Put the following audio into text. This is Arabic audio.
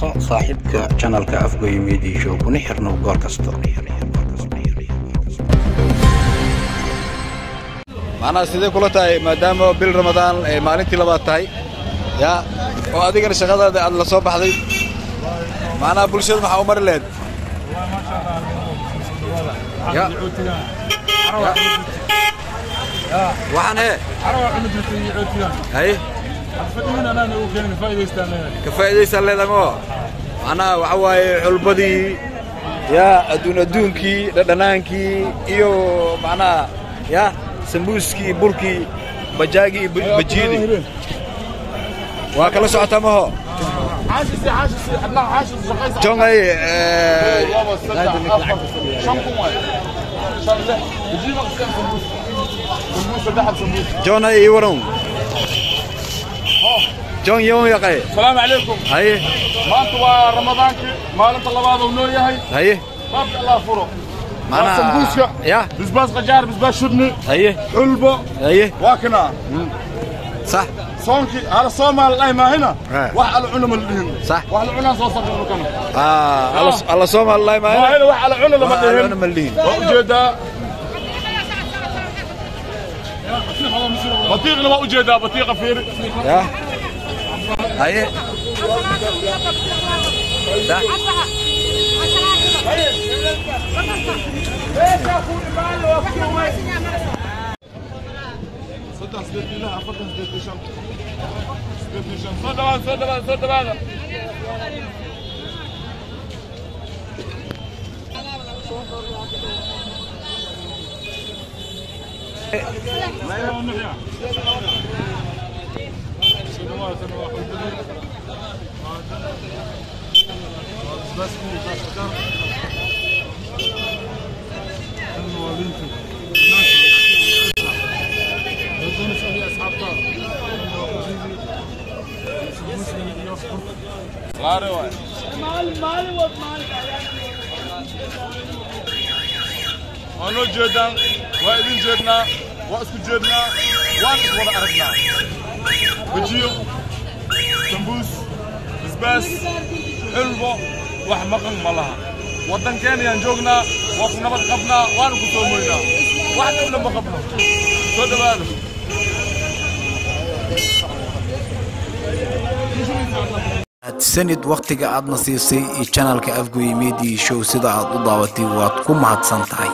noqo saaxiibka janalka afgoye media show kuna xirno goor kasta macnaha sidee kula tahay maadaama bil ramadaan ay maalintii labaad tahay yaa oo adigana shaqadaada aad la soo baxday macnaha bulshada maxaa u mari lahayd Ya. waxaan hee haye ka faa'iidaysaan leedahay moo macnaha waxa waaye xulbadii yaa adduun adduunkii dhadhanaankii iyo macnaha yaa sambuuskii burkii bajaagii iyo ba- bajiyadii waa kala socotaa maho jongay jonay ii شلون يوم يا قيد؟ السلام عليكم. هي. ما انت رمضان ما انت الله هذا ونور يا هي. هي. ما في الله فرق. ما أنا. سندوسكا. يا. بزباز غجار بزباز شدني هي. علبه. هي. واكنا. صح. صونكي هذا صوم مال الاي ما هنا. واحد على علم اللي هنا. صح. واحد على علم آه، صوم صوم صوم آه الله صوم مال الاي ما هنا. واحد على علم اللي علم اللي هنا. وجدا. بطيخ لما وجدا بطيخ فيري. Ujeedaa batiiqa fiiri ya haye sax soo dhawaada soo dhawaada Laare waay. waa noo jeedaan maqan ma laha waddankeenayaan joognaa waa ku nabad qabnaa waana ku soo moynaa wax dhibna ma qabno soo dhowaada sanid wakhtiga aadna siisay iyo janalka afgoye media show sida aad u daawatay waad ku mahadsan tahay